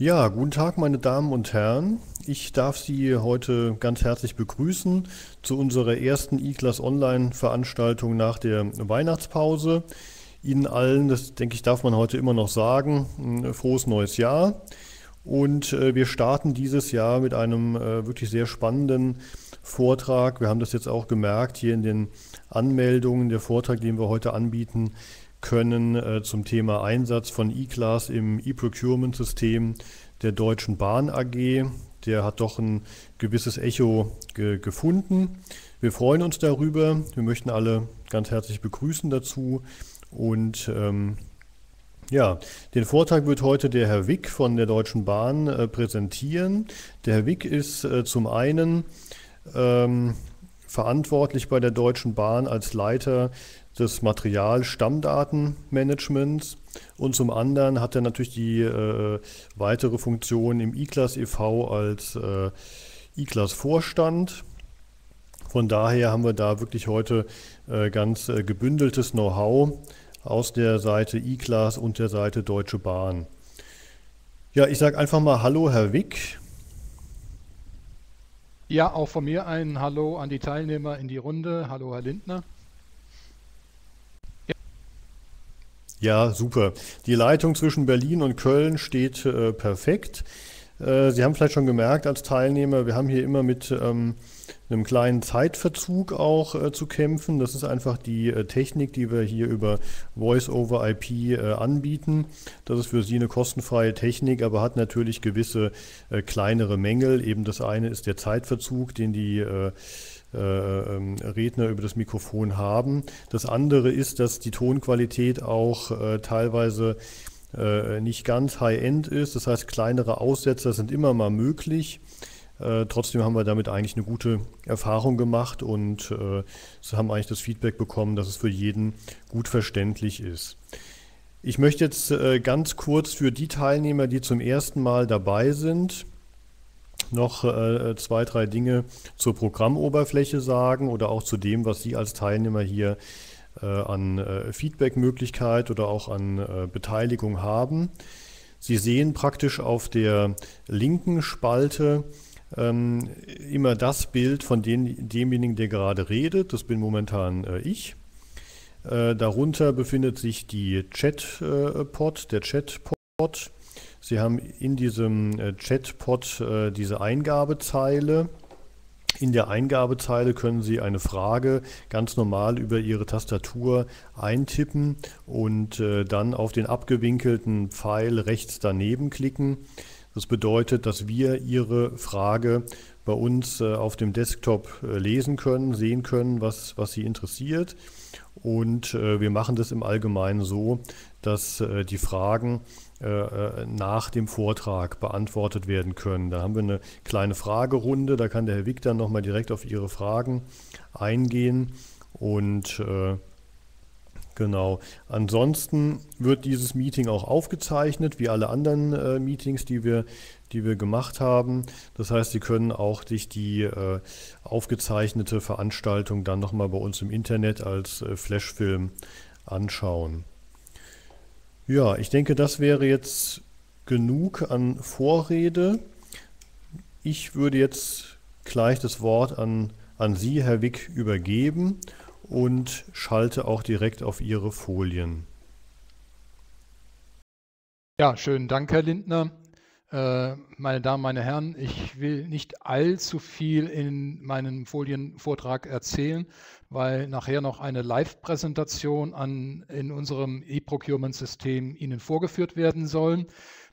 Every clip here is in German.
Ja, guten Tag, meine Damen und Herren. Ich darf Sie heute ganz herzlich begrüßen zu unserer ersten E-Class Online-Veranstaltung nach der Weihnachtspause. Ihnen allen, das denke ich, darf man heute immer noch sagen, ein frohes neues Jahr. Und äh, wir starten dieses Jahr mit einem äh, wirklich sehr spannenden Vortrag. Wir haben das jetzt auch gemerkt hier in den Anmeldungen. Der Vortrag, den wir heute anbieten können äh, zum Thema Einsatz von E-Class im E-Procurement-System der Deutschen Bahn AG. Der hat doch ein gewisses Echo ge gefunden. Wir freuen uns darüber. Wir möchten alle ganz herzlich begrüßen dazu. Und ähm, ja, den Vortrag wird heute der Herr Wick von der Deutschen Bahn äh, präsentieren. Der Herr Wick ist äh, zum einen ähm, verantwortlich bei der Deutschen Bahn als Leiter des Material-Stammdatenmanagements und zum anderen hat er natürlich die äh, weitere Funktion im E-Class e.V. als äh, E-Class-Vorstand. Von daher haben wir da wirklich heute äh, ganz äh, gebündeltes Know-how aus der Seite E-Class und der Seite Deutsche Bahn. Ja, ich sage einfach mal Hallo, Herr Wick. Ja, auch von mir ein Hallo an die Teilnehmer in die Runde. Hallo, Herr Lindner. Ja, ja super. Die Leitung zwischen Berlin und Köln steht äh, perfekt. Äh, Sie haben vielleicht schon gemerkt als Teilnehmer, wir haben hier immer mit ähm, einem kleinen Zeitverzug auch äh, zu kämpfen. Das ist einfach die äh, Technik, die wir hier über Voice-over-IP äh, anbieten. Das ist für Sie eine kostenfreie Technik, aber hat natürlich gewisse äh, kleinere Mängel. Eben das eine ist der Zeitverzug, den die Redner über das Mikrofon haben. Das andere ist, dass die Tonqualität auch teilweise nicht ganz high-end ist. Das heißt, kleinere Aussetzer sind immer mal möglich. Äh, trotzdem haben wir damit eigentlich eine gute Erfahrung gemacht und äh, haben eigentlich das Feedback bekommen, dass es für jeden gut verständlich ist. Ich möchte jetzt äh, ganz kurz für die Teilnehmer, die zum ersten Mal dabei sind, noch äh, zwei, drei Dinge zur Programmoberfläche sagen oder auch zu dem, was Sie als Teilnehmer hier äh, an äh, Feedbackmöglichkeit oder auch an Beteiligung haben. Sie sehen praktisch auf der linken Spalte ähm, immer das Bild von den, demjenigen, der gerade redet. Das bin momentan ich. Darunter befindet sich die Chatpod, der Chatpod. Sie haben in diesem äh, Chatpod äh, diese Eingabezeile. In der Eingabezeile können Sie eine Frage ganz normal über Ihre Tastatur eintippen und äh, dann auf den abgewinkelten Pfeil rechts daneben klicken. Das bedeutet, dass wir Ihre Frage bei uns auf dem Desktop lesen können, sehen können, was, was Sie interessiert. Und wir machen das im Allgemeinen so, dass die Fragen nach dem Vortrag beantwortet werden können. Da haben wir eine kleine Fragerunde, da kann der Herr Wick dann nochmal direkt auf Ihre Fragen eingehen und Genau. Ansonsten wird dieses Meeting auch aufgezeichnet, wie alle anderen äh, Meetings, die wir, die wir gemacht haben. Das heißt, Sie können auch sich die äh, aufgezeichnete Veranstaltung dann nochmal bei uns im Internet als äh, Flashfilm anschauen. Ja, ich denke, das wäre jetzt genug an Vorrede. Ich würde jetzt gleich das Wort an, an Sie, Herr Wick, übergeben und schalte auch direkt auf Ihre Folien. Ja, schönen Dank, Herr Lindner. Äh, meine Damen, meine Herren, ich will nicht allzu viel in meinem Folienvortrag erzählen, weil nachher noch eine Live-Präsentation in unserem E-Procurement-System Ihnen vorgeführt werden soll.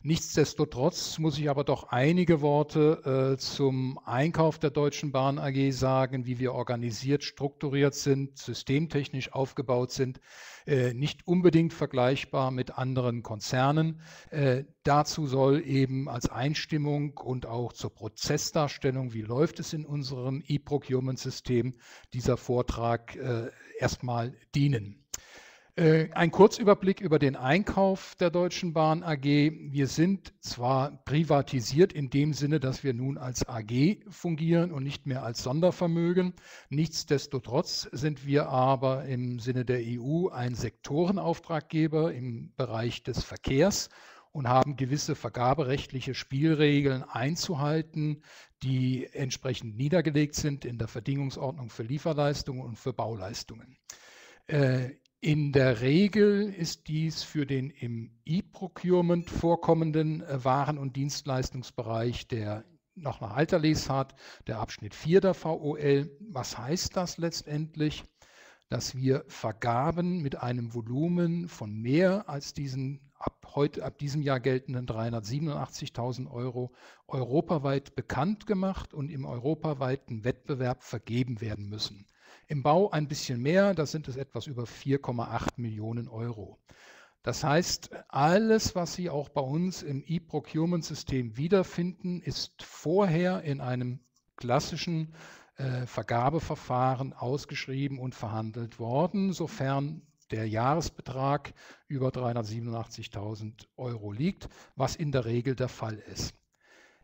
Nichtsdestotrotz muss ich aber doch einige Worte äh, zum Einkauf der Deutschen Bahn AG sagen, wie wir organisiert, strukturiert sind, systemtechnisch aufgebaut sind, äh, nicht unbedingt vergleichbar mit anderen Konzernen. Äh, dazu soll eben als Einstimmung und auch zur Prozessdarstellung, wie läuft es in unserem E-Procurement-System, dieser Vortrag äh, erstmal dienen. Äh, ein Kurzüberblick über den Einkauf der Deutschen Bahn AG. Wir sind zwar privatisiert in dem Sinne, dass wir nun als AG fungieren und nicht mehr als Sondervermögen. Nichtsdestotrotz sind wir aber im Sinne der EU ein Sektorenauftraggeber im Bereich des Verkehrs und haben gewisse vergaberechtliche Spielregeln einzuhalten, die entsprechend niedergelegt sind in der Verdingungsordnung für Lieferleistungen und für Bauleistungen. In der Regel ist dies für den im E-Procurement vorkommenden äh, Waren- und Dienstleistungsbereich der noch nach alter Lesart der Abschnitt 4 der VOL. Was heißt das letztendlich? Dass wir Vergaben mit einem Volumen von mehr als diesen ab, heute, ab diesem Jahr geltenden 387.000 Euro europaweit bekannt gemacht und im europaweiten Wettbewerb vergeben werden müssen. Im Bau ein bisschen mehr, da sind es etwas über 4,8 Millionen Euro. Das heißt, alles, was Sie auch bei uns im E-Procurement-System wiederfinden, ist vorher in einem klassischen äh, Vergabeverfahren ausgeschrieben und verhandelt worden, sofern der Jahresbetrag über 387.000 Euro liegt, was in der Regel der Fall ist.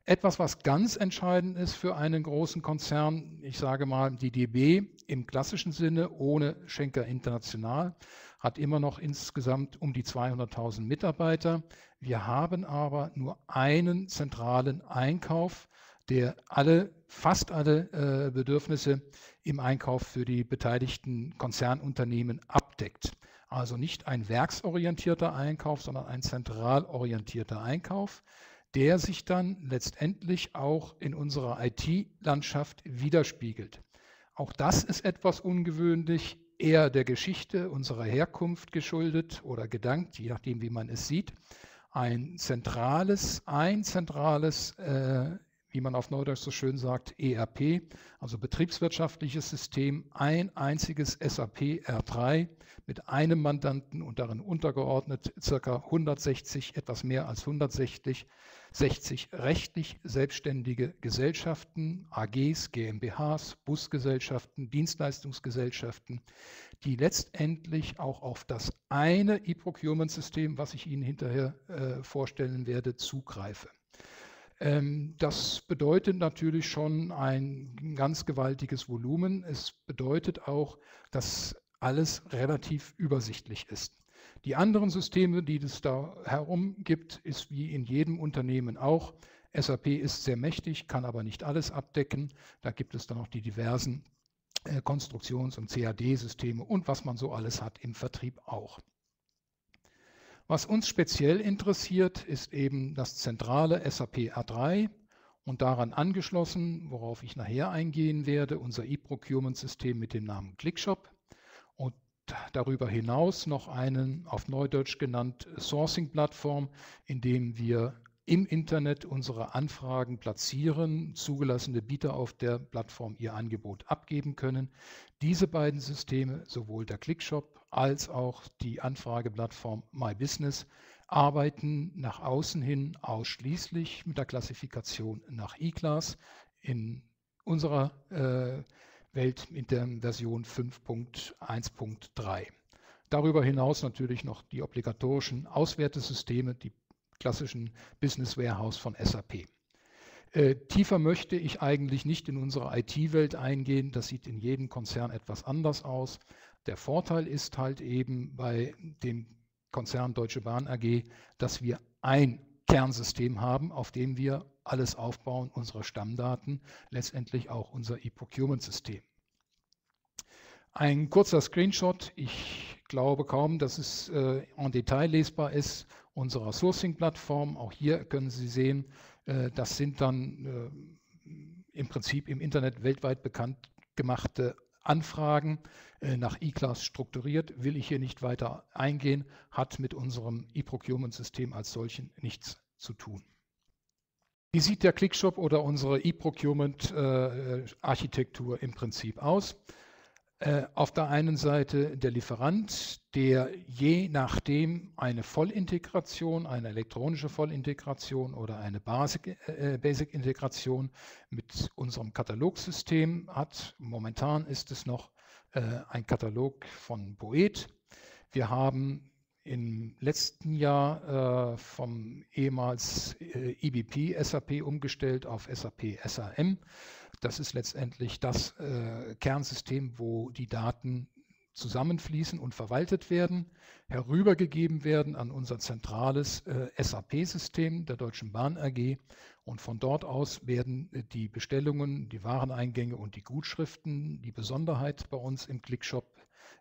Etwas, was ganz entscheidend ist für einen großen Konzern, ich sage mal die DB im klassischen Sinne ohne Schenker International, hat immer noch insgesamt um die 200.000 Mitarbeiter. Wir haben aber nur einen zentralen Einkauf, der alle, fast alle äh, Bedürfnisse im Einkauf für die beteiligten Konzernunternehmen abdeckt. Also nicht ein werksorientierter Einkauf, sondern ein zentral orientierter Einkauf der sich dann letztendlich auch in unserer IT-Landschaft widerspiegelt. Auch das ist etwas ungewöhnlich, eher der Geschichte unserer Herkunft geschuldet oder gedankt, je nachdem, wie man es sieht. Ein zentrales, ein zentrales, äh, wie man auf Neudeutsch so schön sagt, ERP, also betriebswirtschaftliches System, ein einziges SAP R3 mit einem Mandanten und darin untergeordnet circa 160, etwas mehr als 160 60 rechtlich selbstständige Gesellschaften, AGs, GmbHs, Busgesellschaften, Dienstleistungsgesellschaften, die letztendlich auch auf das eine E-Procurement-System, was ich Ihnen hinterher äh, vorstellen werde, zugreife. Ähm, das bedeutet natürlich schon ein ganz gewaltiges Volumen. Es bedeutet auch, dass alles relativ übersichtlich ist. Die anderen Systeme, die es da herum gibt, ist wie in jedem Unternehmen auch. SAP ist sehr mächtig, kann aber nicht alles abdecken. Da gibt es dann auch die diversen äh, Konstruktions- und CAD-Systeme und was man so alles hat im Vertrieb auch. Was uns speziell interessiert, ist eben das zentrale SAP R3 und daran angeschlossen, worauf ich nachher eingehen werde, unser E-Procurement-System mit dem Namen ClickShop darüber hinaus noch einen auf Neudeutsch genannt Sourcing-Plattform, in dem wir im Internet unsere Anfragen platzieren, zugelassene Bieter auf der Plattform ihr Angebot abgeben können. Diese beiden Systeme, sowohl der Clickshop als auch die Anfrageplattform MyBusiness, arbeiten nach außen hin ausschließlich mit der Klassifikation nach E-Class. In unserer äh, Welt mit der Version 5.1.3. Darüber hinaus natürlich noch die obligatorischen Auswertesysteme, die klassischen Business Warehouse von SAP. Äh, tiefer möchte ich eigentlich nicht in unsere IT-Welt eingehen. Das sieht in jedem Konzern etwas anders aus. Der Vorteil ist halt eben bei dem Konzern Deutsche Bahn AG, dass wir ein Kernsystem haben, auf dem wir alles aufbauen, unsere Stammdaten, letztendlich auch unser E-Procurement-System. Ein kurzer Screenshot, ich glaube kaum, dass es äh, en Detail lesbar ist, unserer Sourcing-Plattform. Auch hier können Sie sehen, äh, das sind dann äh, im Prinzip im Internet weltweit bekannt gemachte Anfragen äh, nach E-Class strukturiert, will ich hier nicht weiter eingehen, hat mit unserem E-Procurement-System als solchen nichts zu tun. Wie sieht der Clickshop oder unsere E-Procurement-Architektur im Prinzip aus? Äh, auf der einen Seite der Lieferant, der je nachdem eine Vollintegration, eine elektronische Vollintegration oder eine äh, Basic-Integration mit unserem Katalogsystem hat. Momentan ist es noch äh, ein Katalog von Poet. Wir haben im letzten Jahr äh, vom ehemals äh, IBP SAP umgestellt auf SAP SAM. Das ist letztendlich das äh, Kernsystem, wo die Daten zusammenfließen und verwaltet werden, herübergegeben werden an unser zentrales äh, SAP-System der Deutschen Bahn AG und von dort aus werden äh, die Bestellungen, die Wareneingänge und die Gutschriften, die Besonderheit bei uns im Clickshop,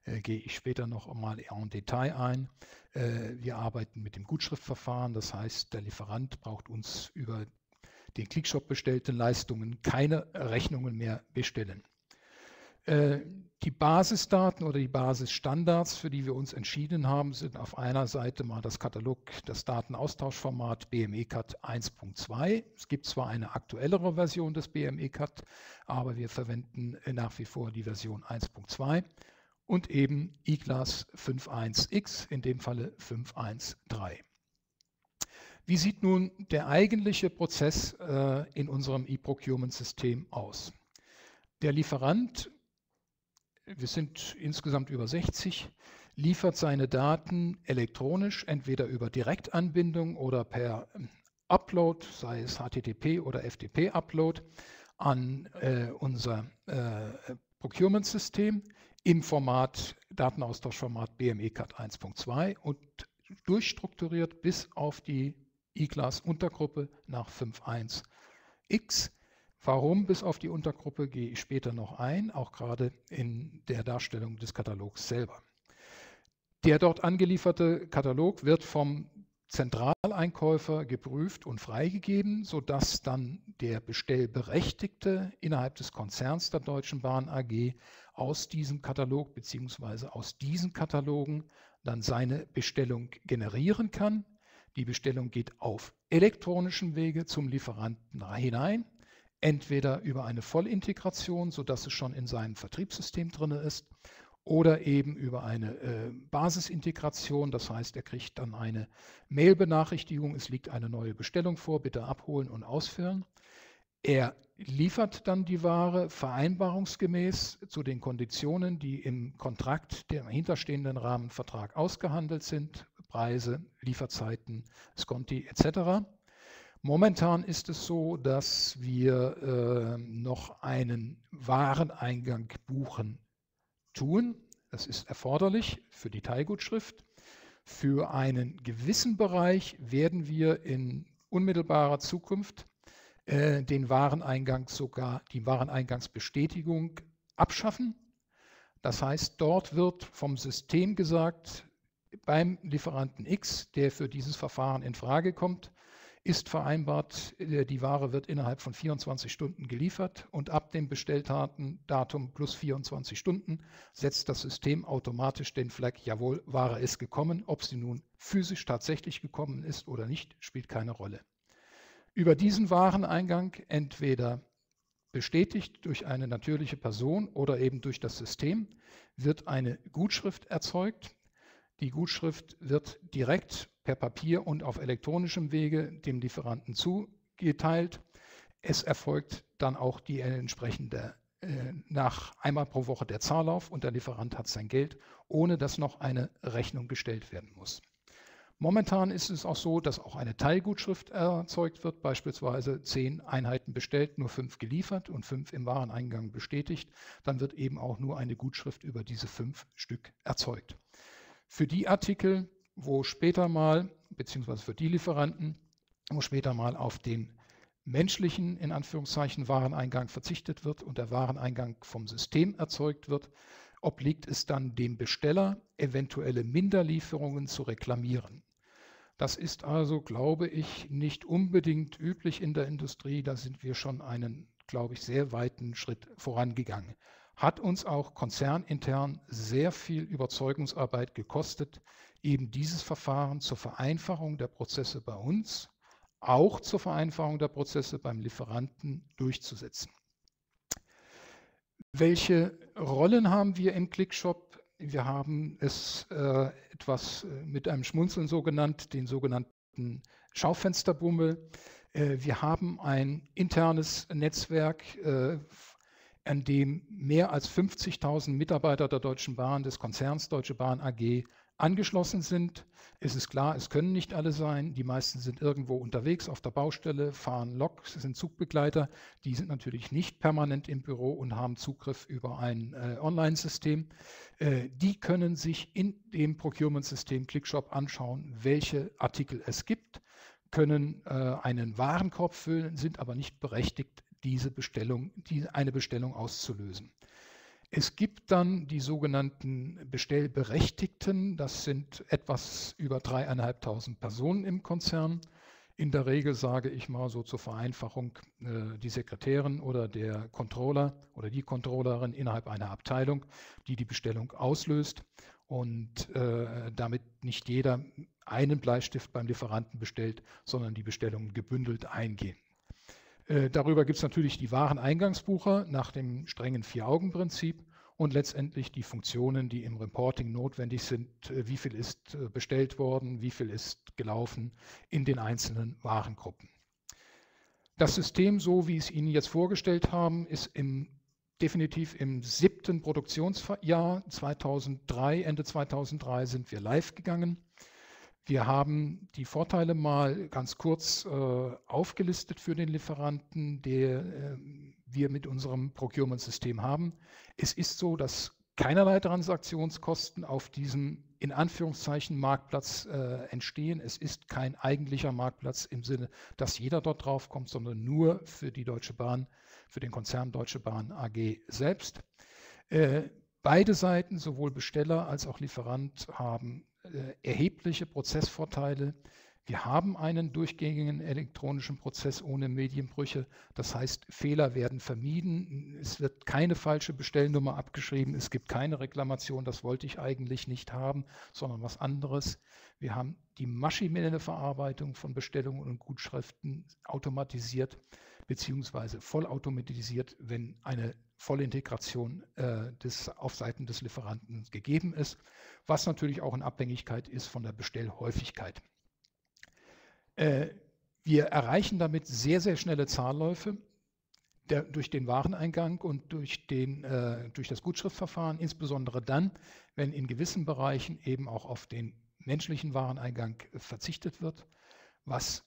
äh, gehe ich später noch einmal en Detail ein. Äh, wir arbeiten mit dem Gutschriftverfahren, das heißt, der Lieferant braucht uns über den Clickshop bestellten Leistungen keine Rechnungen mehr bestellen. Äh, die Basisdaten oder die Basisstandards, für die wir uns entschieden haben, sind auf einer Seite mal das Katalog, das Datenaustauschformat BME-CAT 1.2. Es gibt zwar eine aktuellere Version des BME-CAT, aber wir verwenden nach wie vor die Version 1.2 und eben eClass 5.1x, in dem Falle 5.1.3. Wie sieht nun der eigentliche Prozess äh, in unserem E-Procurement-System aus? Der Lieferant wir sind insgesamt über 60, liefert seine Daten elektronisch, entweder über Direktanbindung oder per ähm, Upload, sei es HTTP oder FTP-Upload, an äh, unser äh, Procurement-System im Format, Datenaustauschformat BME-CAT 1.2 und durchstrukturiert bis auf die E-Class-Untergruppe nach 5.1x Warum bis auf die Untergruppe gehe ich später noch ein, auch gerade in der Darstellung des Katalogs selber. Der dort angelieferte Katalog wird vom Zentraleinkäufer geprüft und freigegeben, sodass dann der Bestellberechtigte innerhalb des Konzerns der Deutschen Bahn AG aus diesem Katalog bzw. aus diesen Katalogen dann seine Bestellung generieren kann. Die Bestellung geht auf elektronischem Wege zum Lieferanten hinein entweder über eine Vollintegration, sodass es schon in seinem Vertriebssystem drin ist, oder eben über eine äh, Basisintegration. Das heißt, er kriegt dann eine Mail-Benachrichtigung, es liegt eine neue Bestellung vor, bitte abholen und ausführen. Er liefert dann die Ware vereinbarungsgemäß zu den Konditionen, die im Kontrakt, dem hinterstehenden Rahmenvertrag ausgehandelt sind, Preise, Lieferzeiten, Sconti etc. Momentan ist es so, dass wir äh, noch einen Wareneingang buchen tun. Das ist erforderlich für die Teilgutschrift. Für einen gewissen Bereich werden wir in unmittelbarer Zukunft äh, den Wareneingang sogar, die Wareneingangsbestätigung abschaffen. Das heißt, dort wird vom System gesagt, beim Lieferanten X, der für dieses Verfahren in Frage kommt, ist vereinbart, äh, die Ware wird innerhalb von 24 Stunden geliefert und ab dem Bestelldatum plus 24 Stunden setzt das System automatisch den Flag, jawohl, Ware ist gekommen. Ob sie nun physisch tatsächlich gekommen ist oder nicht, spielt keine Rolle. Über diesen Wareneingang entweder bestätigt durch eine natürliche Person oder eben durch das System wird eine Gutschrift erzeugt. Die Gutschrift wird direkt per Papier und auf elektronischem Wege dem Lieferanten zugeteilt. Es erfolgt dann auch die entsprechende äh, nach einmal pro Woche der Zahllauf und der Lieferant hat sein Geld, ohne dass noch eine Rechnung gestellt werden muss. Momentan ist es auch so, dass auch eine Teilgutschrift erzeugt wird, beispielsweise zehn Einheiten bestellt, nur fünf geliefert und fünf im Wareneingang bestätigt. Dann wird eben auch nur eine Gutschrift über diese fünf Stück erzeugt. Für die Artikel, wo später mal, beziehungsweise für die Lieferanten, wo später mal auf den menschlichen, in Anführungszeichen, Wareneingang verzichtet wird und der Wareneingang vom System erzeugt wird, obliegt es dann dem Besteller, eventuelle Minderlieferungen zu reklamieren. Das ist also, glaube ich, nicht unbedingt üblich in der Industrie. Da sind wir schon einen, glaube ich, sehr weiten Schritt vorangegangen hat uns auch konzernintern sehr viel Überzeugungsarbeit gekostet, eben dieses Verfahren zur Vereinfachung der Prozesse bei uns, auch zur Vereinfachung der Prozesse beim Lieferanten durchzusetzen. Welche Rollen haben wir im Clickshop? Wir haben es äh, etwas äh, mit einem Schmunzeln so genannt, den sogenannten Schaufensterbummel. Äh, wir haben ein internes Netzwerk äh, an dem mehr als 50.000 Mitarbeiter der Deutschen Bahn, des Konzerns Deutsche Bahn AG, angeschlossen sind. Es ist klar, es können nicht alle sein. Die meisten sind irgendwo unterwegs auf der Baustelle, fahren Lok, sind Zugbegleiter. Die sind natürlich nicht permanent im Büro und haben Zugriff über ein äh, Online-System. Äh, die können sich in dem Procurement-System ClickShop anschauen, welche Artikel es gibt, können äh, einen Warenkorb füllen, sind aber nicht berechtigt, diese Bestellung, die, eine Bestellung auszulösen. Es gibt dann die sogenannten Bestellberechtigten. Das sind etwas über dreieinhalbtausend Personen im Konzern. In der Regel sage ich mal so zur Vereinfachung äh, die Sekretärin oder der Controller oder die Controllerin innerhalb einer Abteilung, die die Bestellung auslöst und äh, damit nicht jeder einen Bleistift beim Lieferanten bestellt, sondern die Bestellungen gebündelt eingehen. Äh, darüber gibt es natürlich die Wareneingangsbucher nach dem strengen Vier-Augen-Prinzip und letztendlich die Funktionen, die im Reporting notwendig sind. Äh, wie viel ist äh, bestellt worden, wie viel ist gelaufen in den einzelnen Warengruppen. Das System, so wie es Ihnen jetzt vorgestellt haben, ist im, definitiv im siebten Produktionsjahr 2003, Ende 2003 sind wir live gegangen. Wir haben die Vorteile mal ganz kurz äh, aufgelistet für den Lieferanten, der äh, wir mit unserem Procurement-System haben. Es ist so, dass keinerlei Transaktionskosten auf diesem in Anführungszeichen Marktplatz äh, entstehen. Es ist kein eigentlicher Marktplatz im Sinne, dass jeder dort draufkommt, sondern nur für die Deutsche Bahn, für den Konzern Deutsche Bahn AG selbst. Äh, beide Seiten, sowohl Besteller als auch Lieferant, haben äh, erhebliche Prozessvorteile. Wir haben einen durchgängigen elektronischen Prozess ohne Medienbrüche. Das heißt, Fehler werden vermieden. Es wird keine falsche Bestellnummer abgeschrieben. Es gibt keine Reklamation, das wollte ich eigentlich nicht haben, sondern was anderes. Wir haben die maschinelle Verarbeitung von Bestellungen und Gutschriften automatisiert beziehungsweise vollautomatisiert, wenn eine Vollintegration äh, des, auf Seiten des Lieferanten gegeben ist, was natürlich auch in Abhängigkeit ist von der Bestellhäufigkeit. Äh, wir erreichen damit sehr, sehr schnelle Zahlläufe der, durch den Wareneingang und durch, den, äh, durch das Gutschriftverfahren, insbesondere dann, wenn in gewissen Bereichen eben auch auf den menschlichen Wareneingang verzichtet wird, was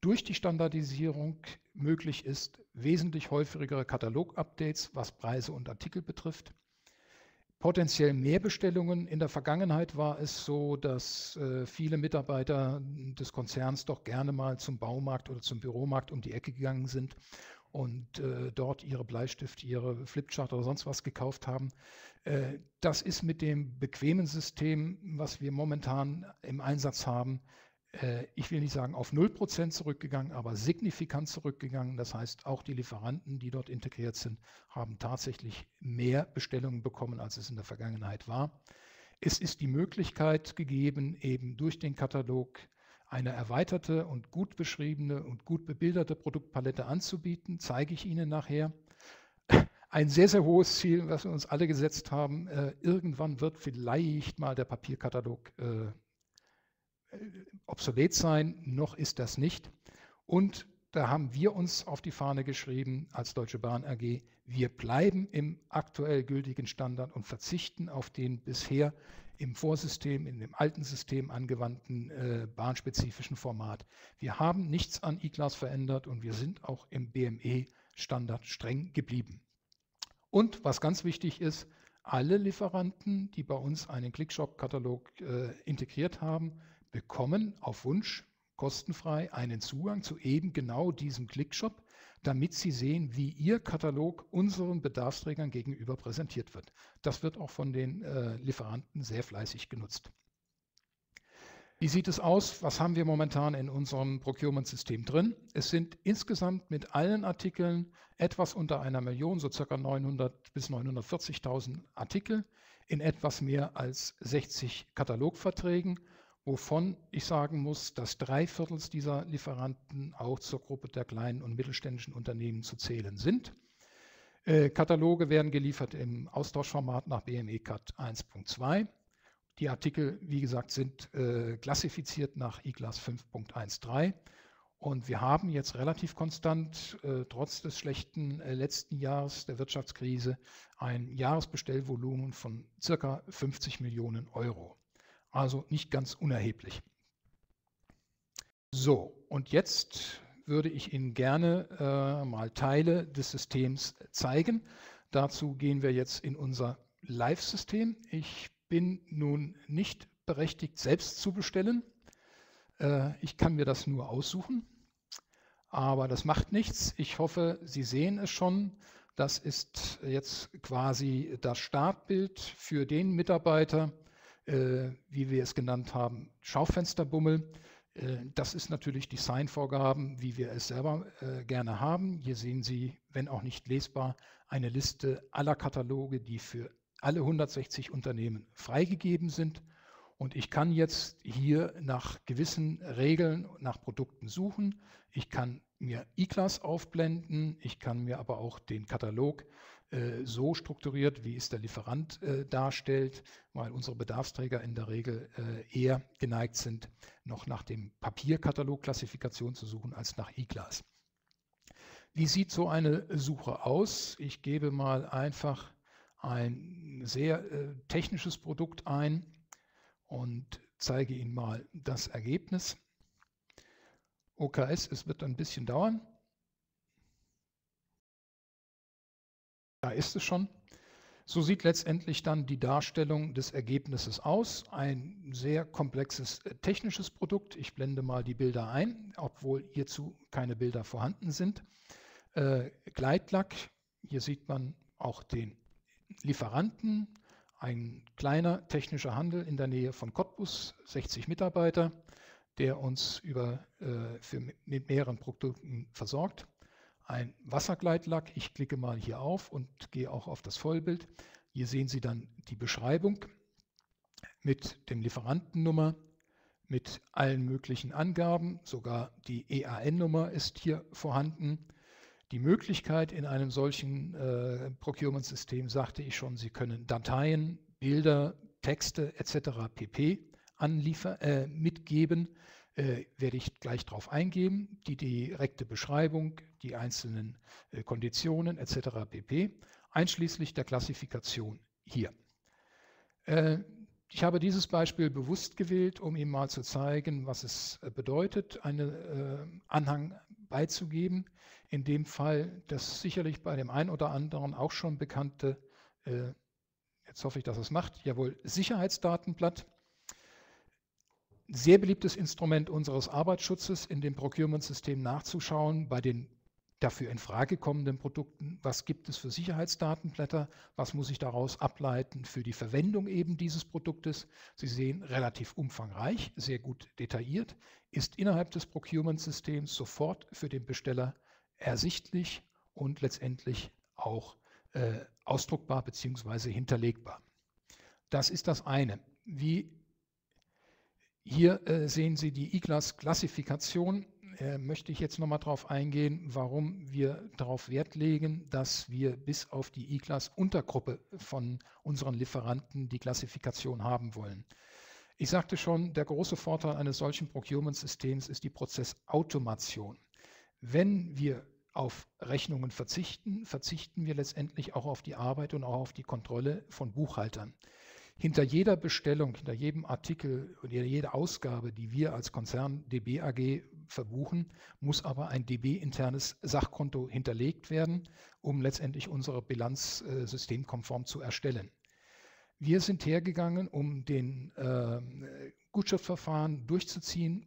durch die Standardisierung möglich ist, wesentlich häufigere Katalog-Updates, was Preise und Artikel betrifft. Potenziell mehr Bestellungen. In der Vergangenheit war es so, dass äh, viele Mitarbeiter des Konzerns doch gerne mal zum Baumarkt oder zum Büromarkt um die Ecke gegangen sind und äh, dort ihre Bleistifte, ihre Flipchart oder sonst was gekauft haben. Äh, das ist mit dem bequemen System, was wir momentan im Einsatz haben, ich will nicht sagen auf 0% zurückgegangen, aber signifikant zurückgegangen. Das heißt, auch die Lieferanten, die dort integriert sind, haben tatsächlich mehr Bestellungen bekommen, als es in der Vergangenheit war. Es ist die Möglichkeit gegeben, eben durch den Katalog eine erweiterte und gut beschriebene und gut bebilderte Produktpalette anzubieten, zeige ich Ihnen nachher. Ein sehr, sehr hohes Ziel, was wir uns alle gesetzt haben. Äh, irgendwann wird vielleicht mal der Papierkatalog äh, obsolet sein, noch ist das nicht. Und da haben wir uns auf die Fahne geschrieben als Deutsche Bahn AG, wir bleiben im aktuell gültigen Standard und verzichten auf den bisher im Vorsystem, in dem alten System angewandten äh, bahnspezifischen Format. Wir haben nichts an E-Class verändert und wir sind auch im BME-Standard streng geblieben. Und was ganz wichtig ist, alle Lieferanten, die bei uns einen Clickshop-Katalog äh, integriert haben, bekommen auf Wunsch kostenfrei einen Zugang zu eben genau diesem Clickshop, damit Sie sehen, wie Ihr Katalog unseren Bedarfsträgern gegenüber präsentiert wird. Das wird auch von den äh, Lieferanten sehr fleißig genutzt. Wie sieht es aus? Was haben wir momentan in unserem Procurement-System drin? Es sind insgesamt mit allen Artikeln etwas unter einer Million, so circa 900 bis 940.000 Artikel in etwas mehr als 60 Katalogverträgen wovon ich sagen muss, dass drei Viertels dieser Lieferanten auch zur Gruppe der kleinen und mittelständischen Unternehmen zu zählen sind. Äh, Kataloge werden geliefert im Austauschformat nach BME CAT 1.2. Die Artikel, wie gesagt, sind äh, klassifiziert nach IGLAS 5.13. Und wir haben jetzt relativ konstant, äh, trotz des schlechten äh, letzten Jahres der Wirtschaftskrise, ein Jahresbestellvolumen von circa 50 Millionen Euro. Also nicht ganz unerheblich. So, und jetzt würde ich Ihnen gerne äh, mal Teile des Systems zeigen. Dazu gehen wir jetzt in unser Live-System. Ich bin nun nicht berechtigt, selbst zu bestellen. Äh, ich kann mir das nur aussuchen. Aber das macht nichts. Ich hoffe, Sie sehen es schon. Das ist jetzt quasi das Startbild für den Mitarbeiter, wie wir es genannt haben, Schaufensterbummel. Äh, das ist natürlich Designvorgaben, wie wir es selber äh, gerne haben. Hier sehen Sie, wenn auch nicht lesbar, eine Liste aller Kataloge, die für alle 160 Unternehmen freigegeben sind. Und ich kann jetzt hier nach gewissen Regeln nach Produkten suchen. Ich kann mir E-Class aufblenden. Ich kann mir aber auch den Katalog äh, so strukturiert, wie es der Lieferant äh, darstellt, weil unsere Bedarfsträger in der Regel äh, eher geneigt sind, noch nach dem Papierkatalogklassifikation zu suchen als nach E-Class. Wie sieht so eine Suche aus? Ich gebe mal einfach ein sehr äh, technisches Produkt ein und zeige Ihnen mal das Ergebnis. OKS, es wird ein bisschen dauern. Da ist es schon. So sieht letztendlich dann die Darstellung des Ergebnisses aus. Ein sehr komplexes äh, technisches Produkt. Ich blende mal die Bilder ein, obwohl hierzu keine Bilder vorhanden sind. Äh, Gleitlack, hier sieht man auch den Lieferanten, ein kleiner technischer Handel in der Nähe von Cottbus, 60 Mitarbeiter, der uns über, äh, für, mit mehreren Produkten versorgt. Ein Wassergleitlack, ich klicke mal hier auf und gehe auch auf das Vollbild. Hier sehen Sie dann die Beschreibung mit dem Lieferantennummer, mit allen möglichen Angaben, sogar die EAN-Nummer ist hier vorhanden. Die Möglichkeit in einem solchen äh, Procurement-System, sagte ich schon, Sie können Dateien, Bilder, Texte etc. pp. Anliefer, äh, mitgeben, äh, werde ich gleich darauf eingehen, die direkte Beschreibung, die einzelnen äh, Konditionen etc. pp. einschließlich der Klassifikation hier. Äh, ich habe dieses Beispiel bewusst gewählt, um Ihnen mal zu zeigen, was es äh, bedeutet, einen äh, Anhang beizugeben. In dem Fall das sicherlich bei dem einen oder anderen auch schon bekannte, äh, jetzt hoffe ich, dass es macht, jawohl, Sicherheitsdatenblatt. Sehr beliebtes Instrument unseres Arbeitsschutzes, in dem Procurement-System nachzuschauen, bei den dafür in Frage kommenden Produkten, was gibt es für Sicherheitsdatenblätter, was muss ich daraus ableiten für die Verwendung eben dieses Produktes. Sie sehen, relativ umfangreich, sehr gut detailliert, ist innerhalb des Procurement-Systems sofort für den Besteller ersichtlich und letztendlich auch äh, ausdruckbar bzw. hinterlegbar. Das ist das eine. Wie hier äh, sehen Sie die E-Class-Klassifikation äh, möchte ich jetzt nochmal darauf eingehen, warum wir darauf Wert legen, dass wir bis auf die E-Class-Untergruppe von unseren Lieferanten die Klassifikation haben wollen. Ich sagte schon, der große Vorteil eines solchen Procurement-Systems ist die Prozessautomation. Wenn wir auf Rechnungen verzichten, verzichten wir letztendlich auch auf die Arbeit und auch auf die Kontrolle von Buchhaltern. Hinter jeder Bestellung, hinter jedem Artikel und jeder Ausgabe, die wir als Konzern DB AG verbuchen, muss aber ein DB-internes Sachkonto hinterlegt werden, um letztendlich unsere Bilanz äh, systemkonform zu erstellen. Wir sind hergegangen, um den äh, Gutschriftverfahren durchzuziehen,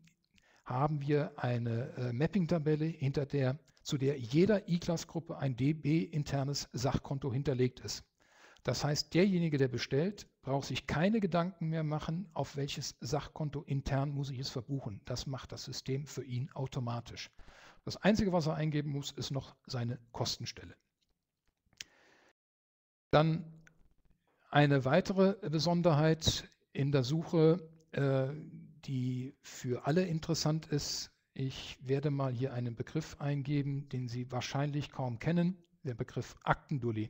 haben wir eine äh, Mapping-Tabelle, hinter der, zu der jeder E-Class-Gruppe ein DB-internes Sachkonto hinterlegt ist. Das heißt, derjenige, der bestellt, braucht sich keine Gedanken mehr machen, auf welches Sachkonto intern muss ich es verbuchen. Das macht das System für ihn automatisch. Das Einzige, was er eingeben muss, ist noch seine Kostenstelle. Dann eine weitere Besonderheit in der Suche, äh, die für alle interessant ist. Ich werde mal hier einen Begriff eingeben, den Sie wahrscheinlich kaum kennen, der Begriff Aktendulli.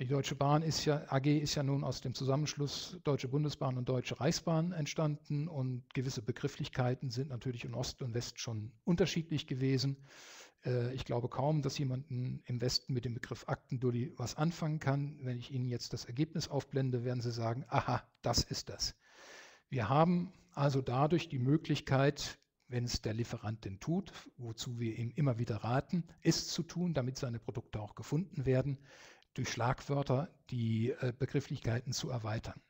Die Deutsche Bahn ist ja, AG ist ja nun aus dem Zusammenschluss Deutsche Bundesbahn und Deutsche Reichsbahn entstanden und gewisse Begrifflichkeiten sind natürlich in Ost und West schon unterschiedlich gewesen. Äh, ich glaube kaum, dass jemand im Westen mit dem Begriff Aktendulli was anfangen kann. Wenn ich Ihnen jetzt das Ergebnis aufblende, werden Sie sagen, aha, das ist das. Wir haben also dadurch die Möglichkeit, wenn es der Lieferant denn tut, wozu wir ihm immer wieder raten, es zu tun, damit seine Produkte auch gefunden werden, durch Schlagwörter die äh, Begrifflichkeiten zu erweitern.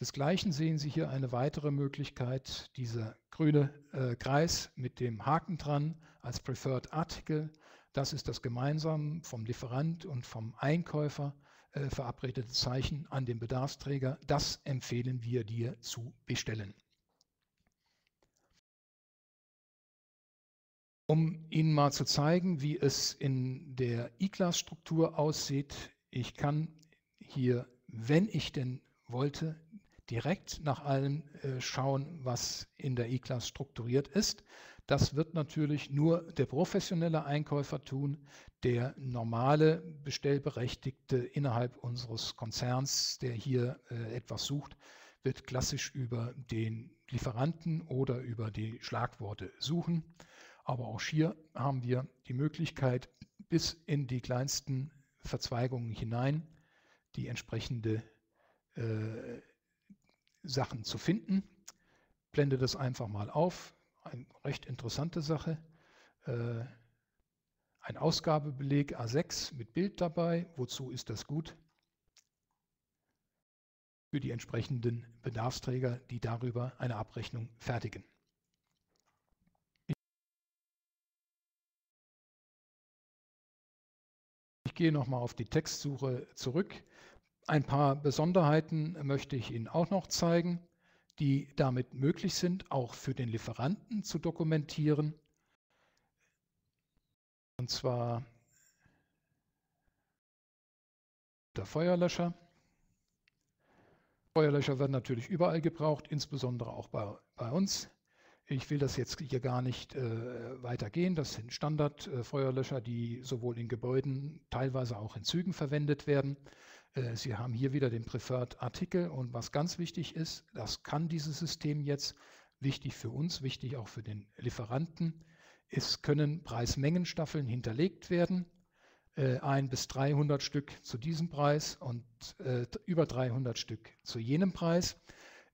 Desgleichen sehen Sie hier eine weitere Möglichkeit, dieser grüne äh, Kreis mit dem Haken dran als Preferred Article. Das ist das gemeinsam vom Lieferant und vom Einkäufer äh, verabredete Zeichen an den Bedarfsträger. Das empfehlen wir dir zu bestellen. Um Ihnen mal zu zeigen, wie es in der E-Class-Struktur aussieht, ich kann hier, wenn ich denn wollte, direkt nach allem äh, schauen, was in der E-Class strukturiert ist. Das wird natürlich nur der professionelle Einkäufer tun. Der normale Bestellberechtigte innerhalb unseres Konzerns, der hier äh, etwas sucht, wird klassisch über den Lieferanten oder über die Schlagworte suchen. Aber auch hier haben wir die Möglichkeit, bis in die kleinsten Verzweigungen hinein die entsprechende äh, Sachen zu finden. Blende das einfach mal auf. Eine recht interessante Sache. Äh, ein Ausgabebeleg A6 mit Bild dabei. Wozu ist das gut? Für die entsprechenden Bedarfsträger, die darüber eine Abrechnung fertigen. Gehe nochmal auf die Textsuche zurück. Ein paar Besonderheiten möchte ich Ihnen auch noch zeigen, die damit möglich sind, auch für den Lieferanten zu dokumentieren. Und zwar der Feuerlöscher. Feuerlöscher werden natürlich überall gebraucht, insbesondere auch bei, bei uns. Ich will das jetzt hier gar nicht äh, weitergehen. Das sind Standardfeuerlöscher, äh, die sowohl in Gebäuden, teilweise auch in Zügen verwendet werden. Äh, Sie haben hier wieder den Preferred Artikel und was ganz wichtig ist, das kann dieses System jetzt, wichtig für uns, wichtig auch für den Lieferanten, es können Preismengenstaffeln hinterlegt werden, äh, ein bis 300 Stück zu diesem Preis und äh, über 300 Stück zu jenem Preis.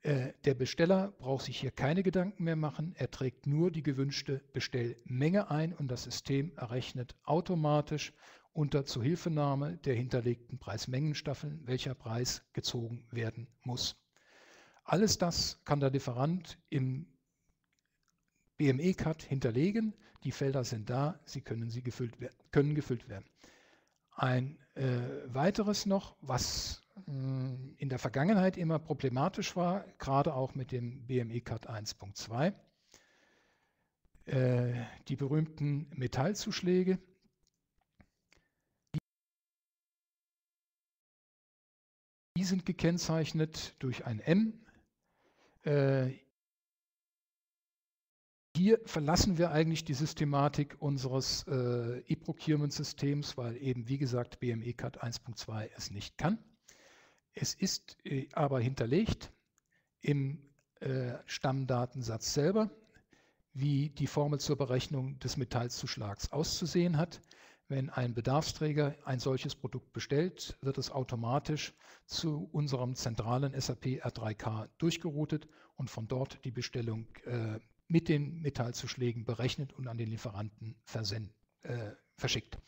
Äh, der Besteller braucht sich hier keine Gedanken mehr machen. Er trägt nur die gewünschte Bestellmenge ein und das System errechnet automatisch unter Zuhilfenahme der hinterlegten Preismengenstaffeln, welcher Preis gezogen werden muss. Alles das kann der Lieferant im BME-Cut hinterlegen. Die Felder sind da, sie können, sie gefüllt werden, können gefüllt werden. Ein äh, weiteres noch, was in der Vergangenheit immer problematisch war, gerade auch mit dem BME Cut 1.2. Äh, die berühmten Metallzuschläge. Die sind gekennzeichnet durch ein M. Äh, hier verlassen wir eigentlich die Systematik unseres äh, E-Procurement-Systems, weil eben, wie gesagt, BME Cut 1.2 es nicht kann. Es ist äh, aber hinterlegt im äh, Stammdatensatz selber, wie die Formel zur Berechnung des Metallzuschlags auszusehen hat. Wenn ein Bedarfsträger ein solches Produkt bestellt, wird es automatisch zu unserem zentralen SAP R3K durchgeroutet und von dort die Bestellung äh, mit den Metallzuschlägen berechnet und an den Lieferanten versend, äh, verschickt.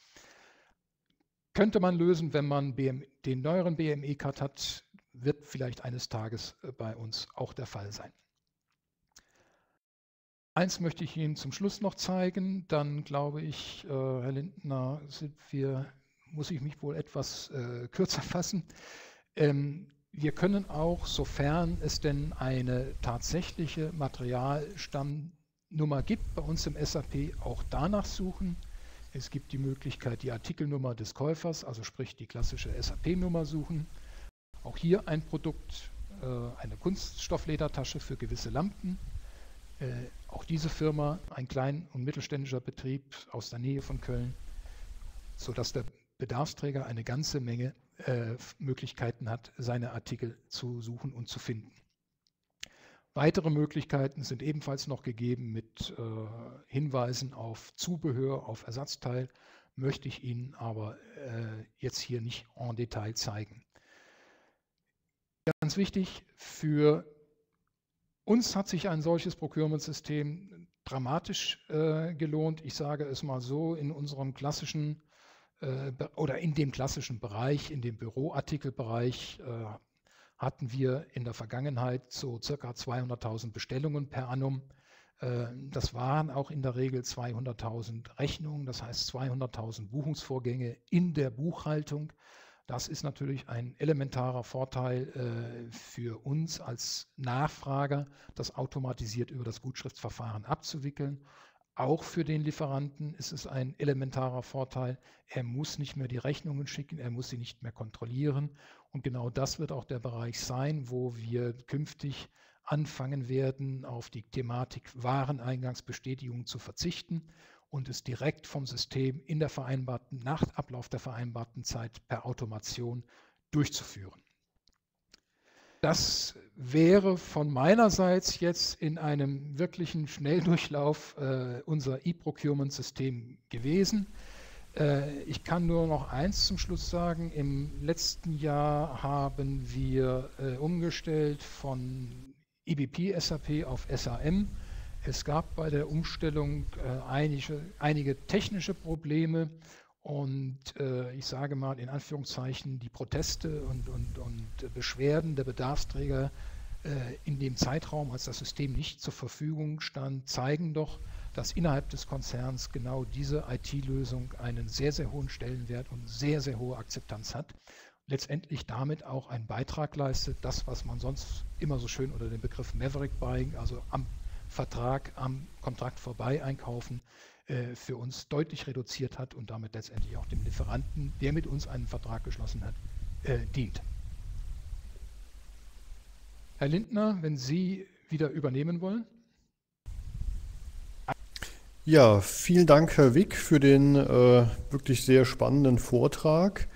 Könnte man lösen, wenn man BM, den neueren BME-Cut hat, wird vielleicht eines Tages äh, bei uns auch der Fall sein. Eins möchte ich Ihnen zum Schluss noch zeigen, dann glaube ich, äh, Herr Lindner, wir, muss ich mich wohl etwas äh, kürzer fassen. Ähm, wir können auch, sofern es denn eine tatsächliche Materialstammnummer gibt, bei uns im SAP auch danach suchen. Es gibt die Möglichkeit, die Artikelnummer des Käufers, also sprich die klassische SAP-Nummer suchen. Auch hier ein Produkt, äh, eine Kunststoffledertasche für gewisse Lampen. Äh, auch diese Firma, ein klein- und mittelständischer Betrieb aus der Nähe von Köln, sodass der Bedarfsträger eine ganze Menge äh, Möglichkeiten hat, seine Artikel zu suchen und zu finden. Weitere Möglichkeiten sind ebenfalls noch gegeben mit äh, Hinweisen auf Zubehör, auf Ersatzteil, möchte ich Ihnen aber äh, jetzt hier nicht en Detail zeigen. Ganz wichtig für uns hat sich ein solches Procurement-System dramatisch äh, gelohnt. Ich sage es mal so, in unserem klassischen äh, oder in dem klassischen Bereich, in dem Büroartikelbereich, äh, hatten wir in der Vergangenheit so circa 200.000 Bestellungen per annum. Äh, das waren auch in der Regel 200.000 Rechnungen, das heißt 200.000 Buchungsvorgänge in der Buchhaltung. Das ist natürlich ein elementarer Vorteil äh, für uns als Nachfrager, das automatisiert über das Gutschriftsverfahren abzuwickeln. Auch für den Lieferanten ist es ein elementarer Vorteil. Er muss nicht mehr die Rechnungen schicken, er muss sie nicht mehr kontrollieren. Und genau das wird auch der Bereich sein, wo wir künftig anfangen werden, auf die Thematik Wareneingangsbestätigung zu verzichten und es direkt vom System in der vereinbarten, nach Ablauf der vereinbarten Zeit per Automation durchzuführen. Das wäre von meinerseits jetzt in einem wirklichen Schnelldurchlauf äh, unser E-Procurement-System gewesen. Äh, ich kann nur noch eins zum Schluss sagen. Im letzten Jahr haben wir äh, umgestellt von EBP SAP auf SAM es gab bei der Umstellung äh, einige, einige, technische Probleme und äh, ich sage mal in Anführungszeichen die Proteste und, und, und Beschwerden der Bedarfsträger äh, in dem Zeitraum, als das System nicht zur Verfügung stand, zeigen doch, dass innerhalb des Konzerns genau diese IT-Lösung einen sehr, sehr hohen Stellenwert und sehr, sehr hohe Akzeptanz hat. Letztendlich damit auch einen Beitrag leistet, das, was man sonst immer so schön unter dem Begriff Maverick Buying, also am Vertrag am Kontrakt vorbei einkaufen, äh, für uns deutlich reduziert hat und damit letztendlich auch dem Lieferanten, der mit uns einen Vertrag geschlossen hat, äh, dient. Herr Lindner, wenn Sie wieder übernehmen wollen. Ja, vielen Dank, Herr Wick, für den äh, wirklich sehr spannenden Vortrag.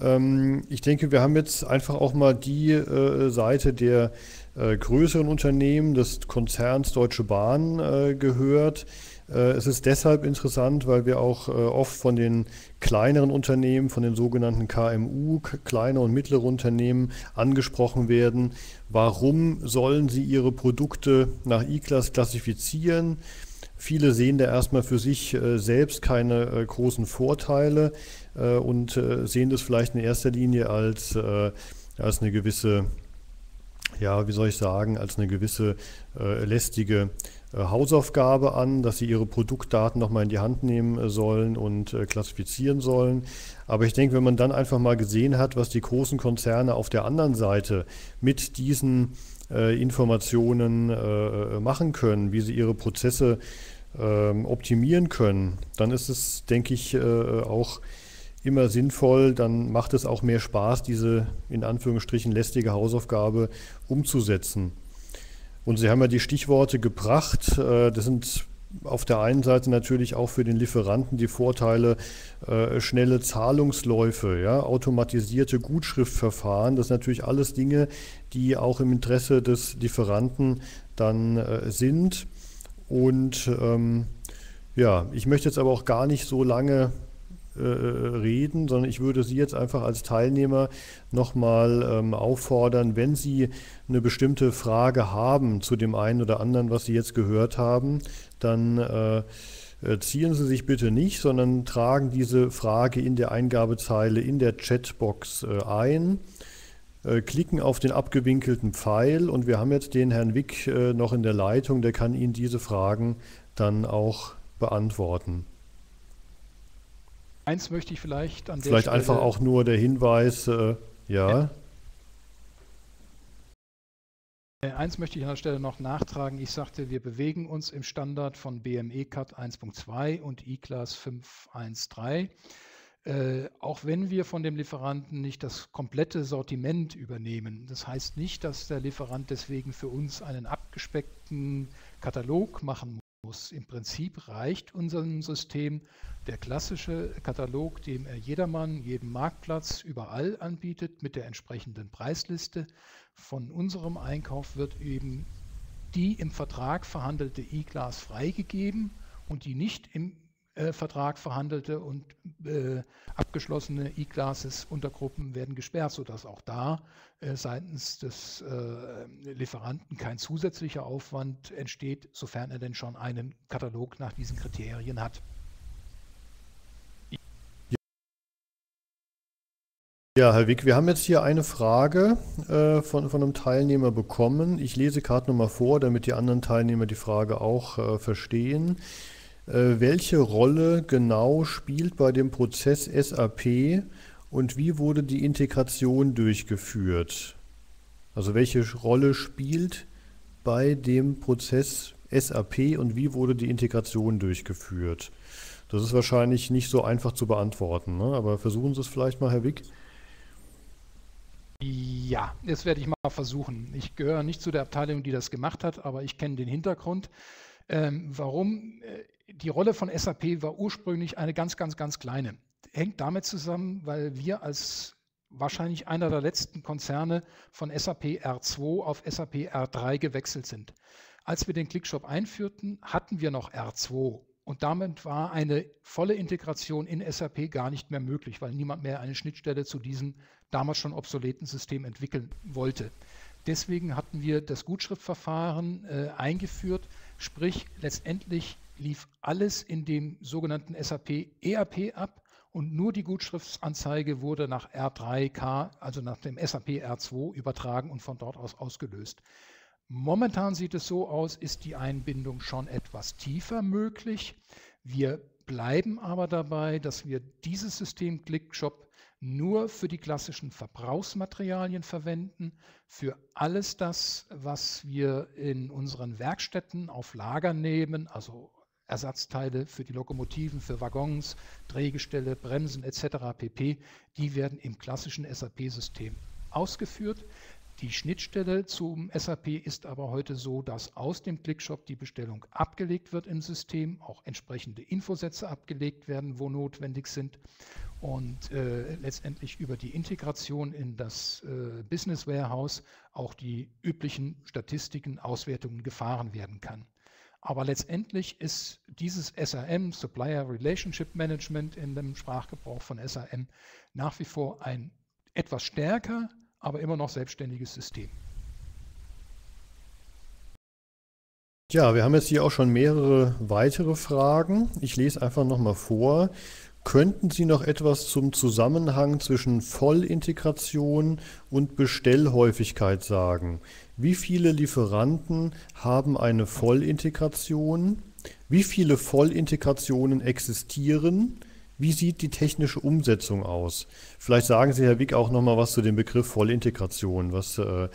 Ähm, ich denke, wir haben jetzt einfach auch mal die äh, Seite der äh, größeren Unternehmen des Konzerns Deutsche Bahn äh, gehört. Äh, es ist deshalb interessant, weil wir auch äh, oft von den kleineren Unternehmen, von den sogenannten KMU, kleine und mittlere Unternehmen, angesprochen werden. Warum sollen sie ihre Produkte nach E-Class klassifizieren? Viele sehen da erstmal für sich äh, selbst keine großen Vorteile und sehen das vielleicht in erster Linie als, als eine gewisse ja, wie soll ich sagen, als eine gewisse lästige Hausaufgabe an, dass sie ihre Produktdaten nochmal in die Hand nehmen äh, sollen und äh, klassifizieren sollen. Aber ich denke, wenn man dann einfach mal gesehen hat, was die großen Konzerne auf der anderen Seite mit diesen äh, Informationen äh, machen können, wie sie ihre Prozesse ähm, optimieren können, dann ist es, denke ich, auch immer sinnvoll, dann macht es auch mehr Spaß, diese in Anführungsstrichen lästige Hausaufgabe umzusetzen. Und Sie haben ja die Stichworte gebracht. Äh, das sind auf der einen Seite natürlich auch für den Lieferanten die Vorteile äh, schnelle Zahlungsläufe, ja, automatisierte Gutschriftverfahren. Das sind natürlich alles Dinge, die auch im Interesse des Lieferanten dann äh, sind. Und ähm, ja, ich möchte jetzt aber auch gar nicht so lange äh, reden, sondern ich würde Sie jetzt einfach als Teilnehmer nochmal ähm, auffordern, wenn Sie eine bestimmte Frage haben zu dem einen oder anderen, was Sie jetzt gehört haben, dann äh, äh ziehen Sie sich bitte nicht, sondern tragen diese Frage in der Eingabezeile in der Chatbox äh, ein äh, klicken auf den abgewinkelten Pfeil und wir haben jetzt den Herrn Wick äh, noch in der Leitung, der kann Ihnen diese Fragen dann auch beantworten. Eins möchte ich vielleicht an der Vielleicht Stelle einfach auch nur der Hinweis, äh, ja. Äh, eins möchte ich an der Stelle noch nachtragen. Ich sagte, wir bewegen uns im Standard von BME CAT 1.2 und E-Class 5.1.3. Äh, auch wenn wir von dem Lieferanten nicht das komplette Sortiment übernehmen. Das heißt nicht, dass der Lieferant deswegen für uns einen abgespeckten Katalog machen muss. Im Prinzip reicht unserem System der klassische Katalog, den er jedermann, jedem Marktplatz überall anbietet mit der entsprechenden Preisliste. Von unserem Einkauf wird eben die im Vertrag verhandelte E-Class freigegeben und die nicht im Vertrag verhandelte und äh, abgeschlossene E-Classes-Untergruppen werden gesperrt, sodass auch da äh, seitens des äh, Lieferanten kein zusätzlicher Aufwand entsteht, sofern er denn schon einen Katalog nach diesen Kriterien hat. Ja, Herr Wick, wir haben jetzt hier eine Frage äh, von, von einem Teilnehmer bekommen. Ich lese gerade nochmal vor, damit die anderen Teilnehmer die Frage auch äh, verstehen. Äh, welche Rolle genau spielt bei dem Prozess SAP und wie wurde die Integration durchgeführt? Also welche Rolle spielt bei dem Prozess SAP und wie wurde die Integration durchgeführt? Das ist wahrscheinlich nicht so einfach zu beantworten, ne? aber versuchen Sie es vielleicht mal, Herr Wick. Ja, das werde ich mal versuchen. Ich gehöre nicht zu der Abteilung, die das gemacht hat, aber ich kenne den Hintergrund. Ähm, warum? Die Rolle von SAP war ursprünglich eine ganz, ganz, ganz kleine. Hängt damit zusammen, weil wir als wahrscheinlich einer der letzten Konzerne von SAP R2 auf SAP R3 gewechselt sind. Als wir den Clickshop einführten, hatten wir noch R2 und damit war eine volle Integration in SAP gar nicht mehr möglich, weil niemand mehr eine Schnittstelle zu diesem damals schon obsoleten System entwickeln wollte. Deswegen hatten wir das Gutschriftverfahren äh, eingeführt, sprich letztendlich lief alles in dem sogenannten SAP ERP ab und nur die Gutschriftsanzeige wurde nach R3K, also nach dem SAP R2 übertragen und von dort aus ausgelöst. Momentan sieht es so aus, ist die Einbindung schon etwas tiefer möglich. Wir bleiben aber dabei, dass wir dieses System ClickShop nur für die klassischen Verbrauchsmaterialien verwenden, für alles das, was wir in unseren Werkstätten auf Lager nehmen, also Ersatzteile für die Lokomotiven, für Waggons, Drehgestelle, Bremsen etc. pp. Die werden im klassischen SAP-System ausgeführt. Die Schnittstelle zum SAP ist aber heute so, dass aus dem Clickshop die Bestellung abgelegt wird im System, auch entsprechende Infosätze abgelegt werden, wo notwendig sind und äh, letztendlich über die Integration in das äh, Business Warehouse auch die üblichen Statistiken, Auswertungen gefahren werden kann. Aber letztendlich ist dieses SRM, Supplier Relationship Management in dem Sprachgebrauch von SRM, nach wie vor ein etwas stärker, aber immer noch selbstständiges System. Ja, wir haben jetzt hier auch schon mehrere weitere Fragen. Ich lese einfach nochmal vor. Könnten Sie noch etwas zum Zusammenhang zwischen Vollintegration und Bestellhäufigkeit sagen? Wie viele Lieferanten haben eine Vollintegration? Wie viele Vollintegrationen existieren? Wie sieht die technische Umsetzung aus? Vielleicht sagen Sie, Herr Wick, auch nochmal was zu dem Begriff Vollintegration, was, äh,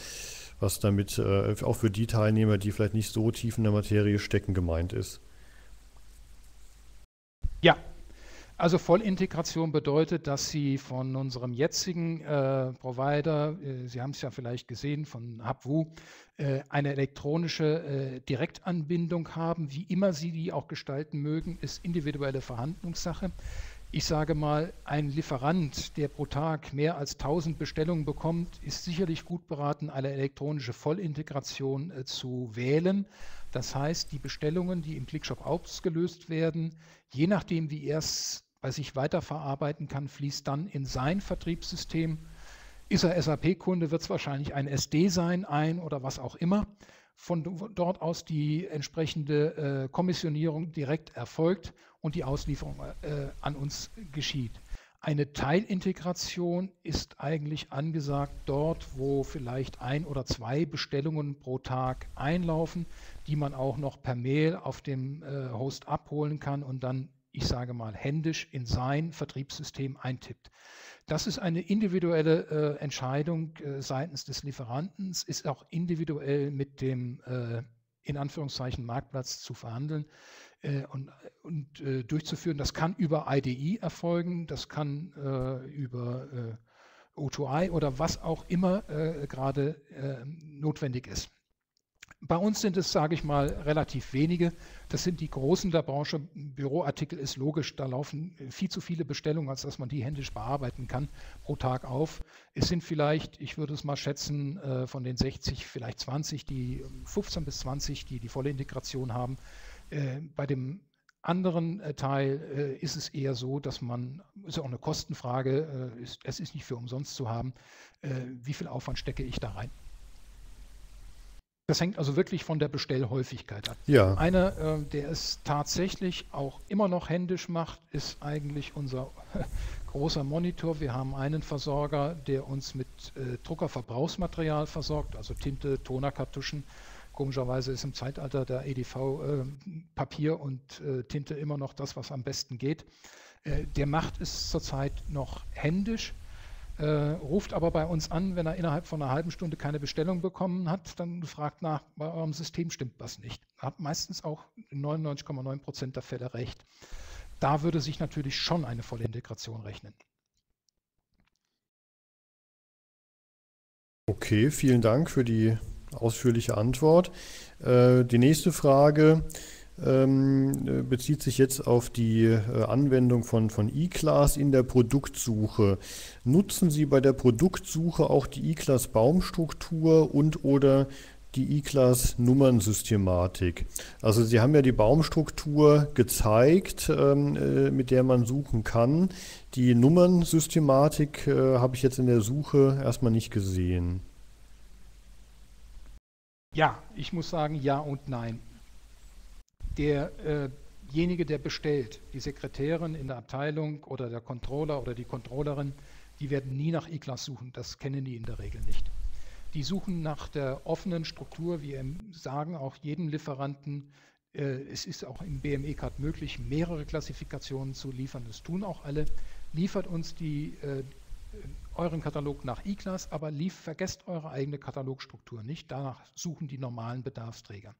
was damit äh, auch für die Teilnehmer, die vielleicht nicht so tief in der Materie stecken, gemeint ist. Ja, also Vollintegration bedeutet, dass Sie von unserem jetzigen äh, Provider, äh, Sie haben es ja vielleicht gesehen von Hubwu, äh, eine elektronische äh, Direktanbindung haben. Wie immer Sie die auch gestalten mögen, ist individuelle Verhandlungssache. Ich sage mal, ein Lieferant, der pro Tag mehr als 1000 Bestellungen bekommt, ist sicherlich gut beraten, eine elektronische Vollintegration äh, zu wählen. Das heißt, die Bestellungen, die im Clickshop ausgelöst werden, je nachdem, wie er es bei sich weiterverarbeiten kann, fließt dann in sein Vertriebssystem. Ist er SAP-Kunde, wird es wahrscheinlich ein SD sein, ein oder was auch immer. Von dort aus die entsprechende äh, Kommissionierung direkt erfolgt und die Auslieferung äh, an uns geschieht. Eine Teilintegration ist eigentlich angesagt dort, wo vielleicht ein oder zwei Bestellungen pro Tag einlaufen, die man auch noch per Mail auf dem äh, Host abholen kann und dann ich sage mal, händisch in sein Vertriebssystem eintippt. Das ist eine individuelle äh, Entscheidung äh, seitens des Lieferanten, ist auch individuell mit dem äh, in Anführungszeichen Marktplatz zu verhandeln äh, und, und äh, durchzuführen. Das kann über IDE erfolgen, das kann äh, über O2I oder was auch immer gerade notwendig ist. Bei uns sind es, sage ich mal, relativ wenige. Das sind die Großen der Branche. Büroartikel ist logisch, da laufen viel zu viele Bestellungen, als dass man die händisch bearbeiten kann pro Tag auf. Es sind vielleicht, ich würde es mal schätzen, äh, von den 60 vielleicht 20, die 15 bis 20, die die volle Integration haben. Äh, bei dem anderen äh, Teil ist es eher so, dass man, ist ja auch eine Kostenfrage, es ist nicht für umsonst zu haben, wie viel Aufwand stecke ich da rein. Das hängt also wirklich von der Bestellhäufigkeit ab. Ja. Einer, äh, der es tatsächlich auch immer noch händisch macht, ist eigentlich unser großer Monitor. Wir haben einen Versorger, der uns mit äh, Druckerverbrauchsmaterial versorgt, also Tinte, Tonerkartuschen, Komischerweise ist im Zeitalter der EDV äh, Papier und äh, Tinte immer noch das, was am besten geht. Äh, der macht es zurzeit noch händisch, äh, ruft aber bei uns an, wenn er innerhalb von einer halben Stunde keine Bestellung bekommen hat, dann fragt nach, bei eurem System stimmt was nicht. Hat meistens auch in 99,9 Prozent der Fälle recht. Da würde sich natürlich schon eine volle Integration rechnen. Okay, vielen Dank für die ausführliche Antwort. Äh, die nächste Frage ähm, bezieht sich jetzt auf die äh, Anwendung von, von E-Class in der Produktsuche. Nutzen Sie bei der Produktsuche auch die E-Class Baumstruktur und oder die E-Class Nummernsystematik. Also Sie haben ja die Baumstruktur gezeigt, ähm, äh, mit der man suchen kann. Die Nummernsystematik äh, habe ich jetzt in der Suche erstmal nicht gesehen. Ja, ich muss sagen ja und nein. Derjenige, äh der bestellt, die Sekretärin in der Abteilung oder der Controller oder die Controllerin, die werden nie nach E-Class suchen. Das kennen die in der Regel nicht. Die suchen nach der offenen Struktur. Wir sagen auch jedem Lieferanten, äh, es ist auch im BME-Card möglich, mehrere Klassifikationen zu liefern. Das tun auch alle. Liefert uns die, äh, euren Katalog nach E-Class, aber lief, vergesst eure eigene Katalogstruktur nicht. Danach suchen die normalen Bedarfsträger.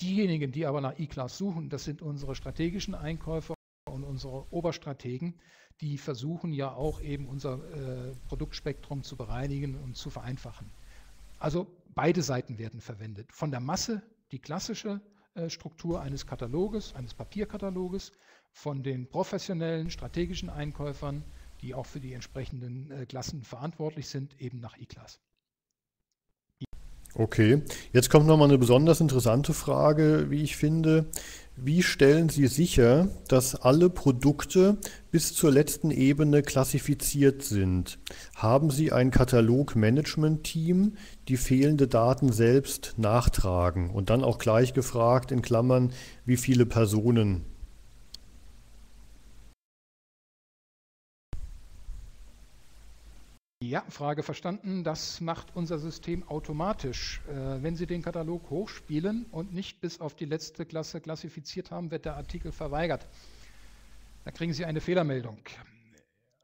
Diejenigen, die aber nach E-Class suchen, das sind unsere strategischen Einkäufer und unsere Oberstrategen, die versuchen ja auch eben unser äh, Produktspektrum zu bereinigen und zu vereinfachen. Also beide Seiten werden verwendet. Von der Masse die klassische äh, Struktur eines Kataloges, eines Papierkataloges, von den professionellen strategischen Einkäufern die auch für die entsprechenden äh, Klassen verantwortlich sind, eben nach E-Class. Okay, jetzt kommt nochmal eine besonders interessante Frage, wie ich finde. Wie stellen Sie sicher, dass alle Produkte bis zur letzten Ebene klassifiziert sind? Haben Sie ein Katalog-Management-Team, die fehlende Daten selbst nachtragen? Und dann auch gleich gefragt in Klammern, wie viele Personen Ja, Frage verstanden. Das macht unser System automatisch. Äh, wenn Sie den Katalog hochspielen und nicht bis auf die letzte Klasse klassifiziert haben, wird der Artikel verweigert. Da kriegen Sie eine Fehlermeldung.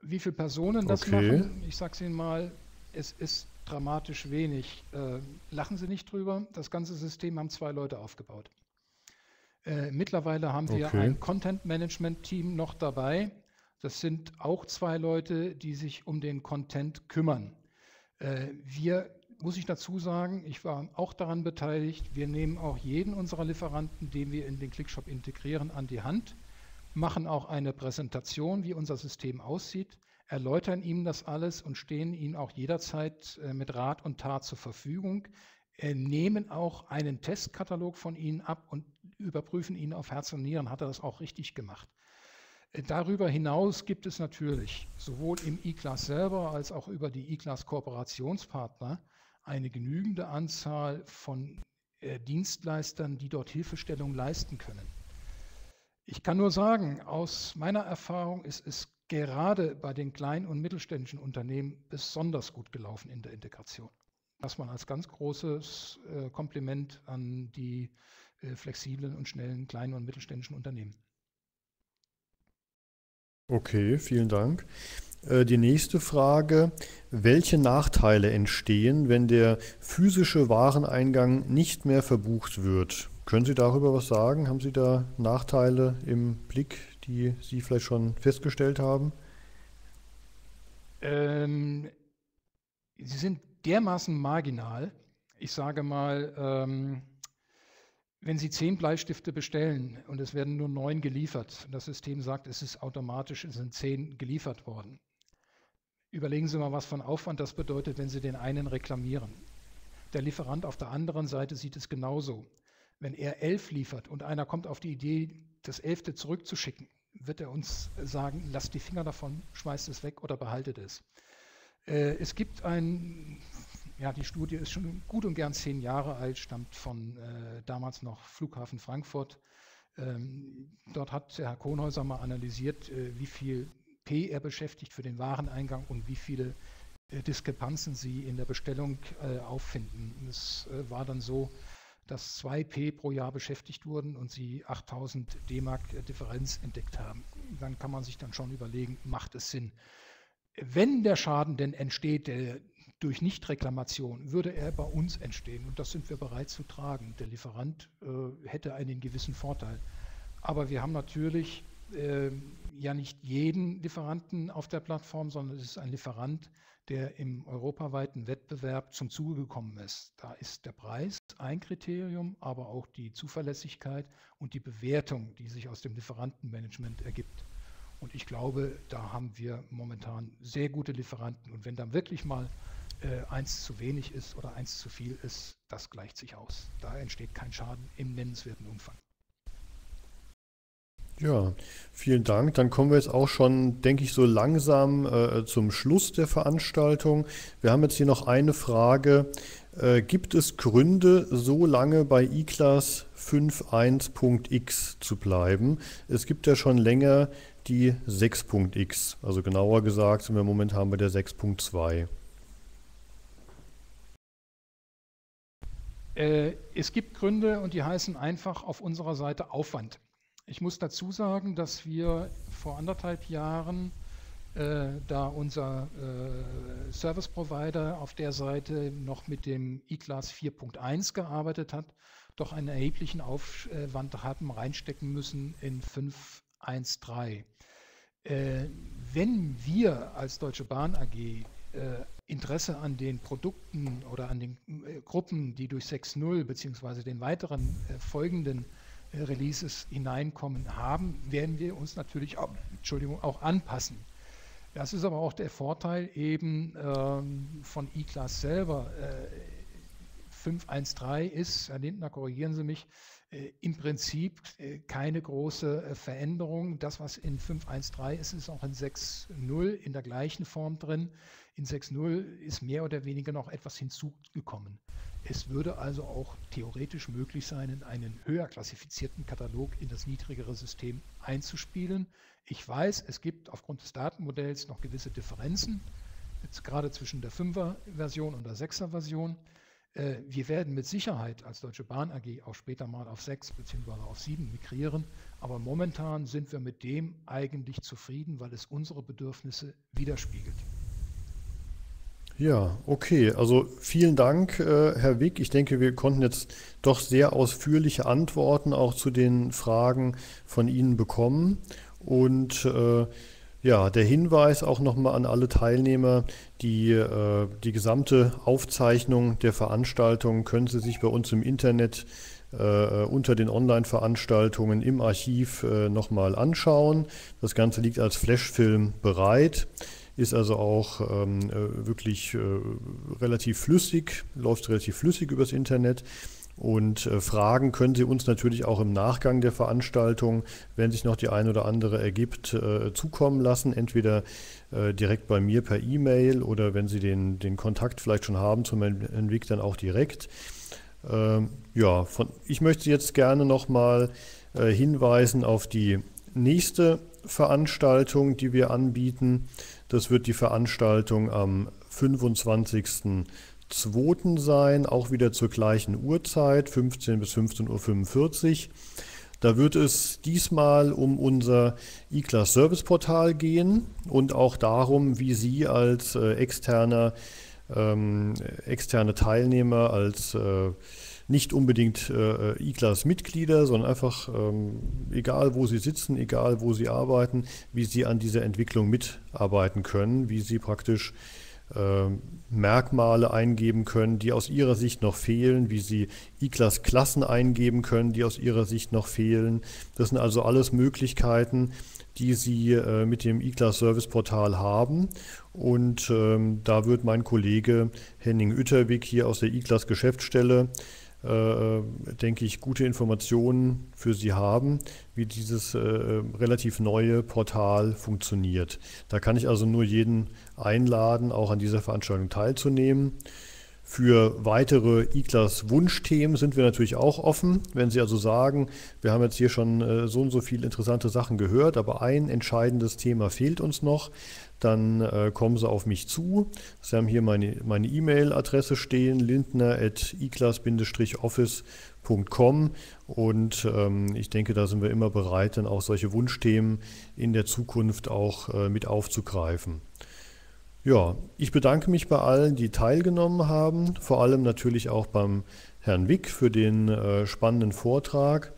Wie viele Personen das okay. machen, ich sage es Ihnen mal, es ist dramatisch wenig. Äh, lachen Sie nicht drüber. Das ganze System haben zwei Leute aufgebaut. Äh, mittlerweile haben wir okay. ein Content Management Team noch dabei das sind auch zwei Leute, die sich um den Content kümmern. Äh, wir, muss ich dazu sagen, ich war auch daran beteiligt, wir nehmen auch jeden unserer Lieferanten, den wir in den Clickshop integrieren, an die Hand, machen auch eine Präsentation, wie unser System aussieht, erläutern ihm das alles und stehen ihm auch jederzeit äh, mit Rat und Tat zur Verfügung, äh, nehmen auch einen Testkatalog von Ihnen ab und überprüfen ihn auf Herz und Nieren, hat er das auch richtig gemacht. Darüber hinaus gibt es natürlich sowohl im E-Class selber als auch über die E-Class Kooperationspartner eine genügende Anzahl von äh, Dienstleistern, die dort Hilfestellung leisten können. Ich kann nur sagen, aus meiner Erfahrung ist es gerade bei den kleinen und mittelständischen Unternehmen besonders gut gelaufen in der Integration. Das man als ganz großes äh, Kompliment an die äh, flexiblen und schnellen kleinen und mittelständischen Unternehmen. Okay, vielen Dank. Äh, die nächste Frage, welche Nachteile entstehen, wenn der physische Wareneingang nicht mehr verbucht wird? Können Sie darüber was sagen? Haben Sie da Nachteile im Blick, die Sie vielleicht schon festgestellt haben? Ähm, sie sind dermaßen marginal. Ich sage mal, ähm, wenn Sie zehn Bleistifte bestellen und es werden nur neun geliefert, das System sagt, es ist automatisch, es sind zehn geliefert worden. Überlegen Sie mal, was von Aufwand das bedeutet, wenn Sie den einen reklamieren. Der Lieferant auf der anderen Seite sieht es genauso. Wenn er elf liefert und einer kommt auf die Idee, das elfte zurückzuschicken, wird er uns sagen, lasst die Finger davon, schmeißt es weg oder behaltet es. Äh, es gibt ein, ja, die Studie ist schon gut und gern zehn Jahre alt, stammt von äh, damals noch Flughafen Frankfurt. Ähm, dort hat Herr Kohnhäuser mal analysiert, äh, wie viel P er beschäftigt für den Wareneingang und wie viele äh, Diskrepanzen Sie in der Bestellung äh, auffinden. Es äh, war dann so, dass 2 P pro Jahr beschäftigt wurden und Sie 8000 D-Mark Differenz entdeckt haben. Dann kann man sich dann schon überlegen, macht es Sinn? Wenn der Schaden denn entsteht der, durch Nichtreklamation, würde er bei uns entstehen und das sind wir bereit zu tragen. Der Lieferant äh, hätte einen gewissen Vorteil. Aber wir haben natürlich äh, ja nicht jeden Lieferanten auf der Plattform, sondern es ist ein Lieferant, der im europaweiten Wettbewerb zum Zuge gekommen ist. Da ist der Preis ein Kriterium, aber auch die Zuverlässigkeit und die Bewertung, die sich aus dem Lieferantenmanagement ergibt. Und ich glaube, da haben wir momentan sehr gute Lieferanten. Und wenn dann wirklich mal äh, eins zu wenig ist oder eins zu viel ist, das gleicht sich aus. Da entsteht kein Schaden im nennenswerten Umfang. Ja, vielen Dank. Dann kommen wir jetzt auch schon, denke ich, so langsam äh, zum Schluss der Veranstaltung. Wir haben jetzt hier noch eine Frage. Äh, gibt es Gründe, so lange bei eClass 5.1.x zu bleiben? Es gibt ja schon länger die 6.x. Also genauer gesagt sind wir momentan bei der 6.2. es gibt Gründe und die heißen einfach auf unserer Seite Aufwand. Ich muss dazu sagen, dass wir vor anderthalb Jahren, äh, da unser äh, Service Provider auf der Seite noch mit dem eClass 4.1 gearbeitet hat, doch einen erheblichen Aufwand haben reinstecken müssen in 5.1.3. Äh, wenn wir als Deutsche Bahn AG äh, Interesse an den Produkten oder an den äh, Gruppen, die durch 6.0 bzw. den weiteren äh, folgenden Releases hineinkommen haben, werden wir uns natürlich auch, Entschuldigung, auch anpassen. Das ist aber auch der Vorteil eben ähm, von E-Class selber. Äh, 5.1.3 ist, Herr Lindner, korrigieren Sie mich, äh, im Prinzip äh, keine große äh, Veränderung. Das, was in 5.1.3 ist, ist auch in 6.0 in der gleichen Form drin. In 6.0 ist mehr oder weniger noch etwas hinzugekommen. Es würde also auch theoretisch möglich sein, in einen höher klassifizierten Katalog in das niedrigere System einzuspielen. Ich weiß, es gibt aufgrund des Datenmodells noch gewisse Differenzen, jetzt gerade zwischen der 5er-Version und der 6er-Version. Äh, wir werden mit Sicherheit als Deutsche Bahn AG auch später mal auf 6 bzw. auf 7 migrieren, aber momentan sind wir mit dem eigentlich zufrieden, weil es unsere Bedürfnisse widerspiegelt. Ja, okay. Also vielen Dank, äh, Herr Wick. Ich denke, wir konnten jetzt doch sehr ausführliche Antworten auch zu den Fragen von Ihnen bekommen. Und äh, ja, der Hinweis auch nochmal an alle Teilnehmer, die, äh, die gesamte Aufzeichnung der Veranstaltung können Sie sich bei uns im Internet äh, unter den Online-Veranstaltungen im Archiv äh, nochmal anschauen. Das Ganze liegt als Flashfilm bereit ist also auch ähm, äh, wirklich äh, relativ flüssig, läuft relativ flüssig übers Internet. Und äh, Fragen können Sie uns natürlich auch im Nachgang der Veranstaltung, wenn sich noch die eine oder andere ergibt, äh, zukommen lassen. Entweder äh, direkt bei mir per E-Mail oder wenn Sie den, den Kontakt vielleicht schon haben zum Entwickler, dann auch direkt. Ähm, ja, von, ich möchte jetzt gerne nochmal äh, hinweisen auf die nächste Veranstaltung, die wir anbieten. Das wird die Veranstaltung am 25.02. sein, auch wieder zur gleichen Uhrzeit, 15 bis 15.45 Uhr. Da wird es diesmal um unser E-Class Service Portal gehen und auch darum, wie Sie als äh, externer, ähm, externe Teilnehmer, als äh, nicht unbedingt äh, E-Class-Mitglieder, sondern einfach, ähm, egal wo sie sitzen, egal wo sie arbeiten, wie sie an dieser Entwicklung mitarbeiten können, wie sie praktisch äh, Merkmale eingeben können, die aus ihrer Sicht noch fehlen, wie sie E-Class-Klassen eingeben können, die aus ihrer Sicht noch fehlen. Das sind also alles Möglichkeiten, die Sie äh, mit dem E-Class Service Portal haben. Und ähm, da wird mein Kollege Henning Ütterwig hier aus der E-Class Geschäftsstelle äh, denke ich, gute Informationen für Sie haben, wie dieses äh, relativ neue Portal funktioniert. Da kann ich also nur jeden einladen, auch an dieser Veranstaltung teilzunehmen. Für weitere ICLAS Wunschthemen sind wir natürlich auch offen. Wenn Sie also sagen, wir haben jetzt hier schon äh, so und so viele interessante Sachen gehört, aber ein entscheidendes Thema fehlt uns noch, dann äh, kommen Sie auf mich zu. Sie haben hier meine E-Mail-Adresse stehen, lindner.iclas-office.com und ähm, ich denke, da sind wir immer bereit, dann auch solche Wunschthemen in der Zukunft auch äh, mit aufzugreifen. Ja, ich bedanke mich bei allen, die teilgenommen haben, vor allem natürlich auch beim Herrn Wick für den äh, spannenden Vortrag.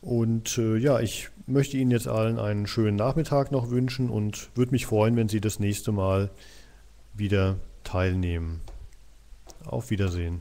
Und äh, ja, ich möchte Ihnen jetzt allen einen schönen Nachmittag noch wünschen und würde mich freuen, wenn Sie das nächste Mal wieder teilnehmen. Auf Wiedersehen.